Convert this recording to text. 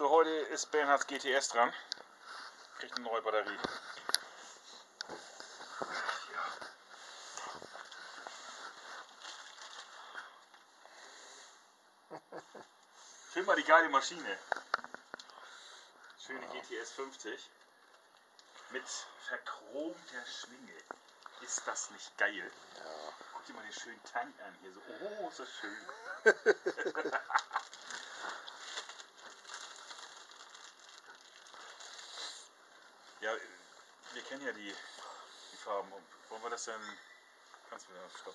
ist Bernhards GTS dran. Kriegt eine neue Batterie. Film mal die geile Maschine. Schöne GTS 50 mit verchromter Schwinge. Ist das nicht geil? Ja. Guck dir mal den schönen Tank an hier. So, oh, ist das schön. ja, wir kennen ja die, die Farben. Wollen wir das denn? Kannst du mir das stopp